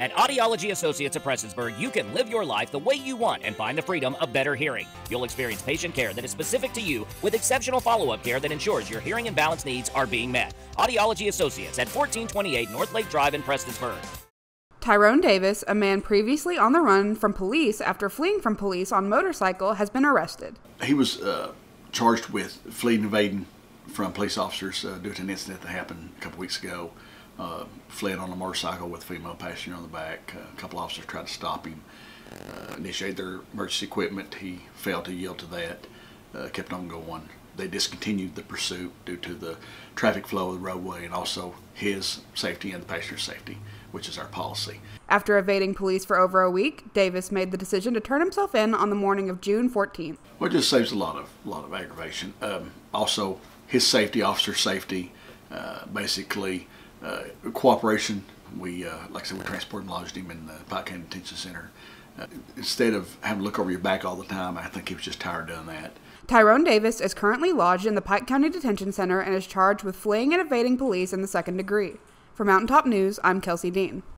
At Audiology Associates of Prestonsburg, you can live your life the way you want and find the freedom of better hearing. You'll experience patient care that is specific to you with exceptional follow up care that ensures your hearing and balance needs are being met. Audiology Associates at 1428 North Lake Drive in Prestonsburg. Tyrone Davis, a man previously on the run from police after fleeing from police on motorcycle, has been arrested. He was uh, charged with fleeing and evading from police officers uh, due to an incident that happened a couple weeks ago uh, fled on a motorcycle with a female passenger on the back. Uh, a couple officers tried to stop him, uh, initiate their emergency equipment. He failed to yield to that, uh, kept on going. They discontinued the pursuit due to the traffic flow of the roadway and also his safety and the passenger's safety, which is our policy. After evading police for over a week, Davis made the decision to turn himself in on the morning of June 14th. Well, it just saves a lot of a lot of aggravation. Um, also, his safety, officer safety, uh, basically uh, cooperation. We, uh, like I said, we transported and lodged him in the Pike County Detention Center. Uh, instead of having to look over your back all the time, I think he was just tired of doing that. Tyrone Davis is currently lodged in the Pike County Detention Center and is charged with fleeing and evading police in the second degree. For Mountaintop News, I'm Kelsey Dean.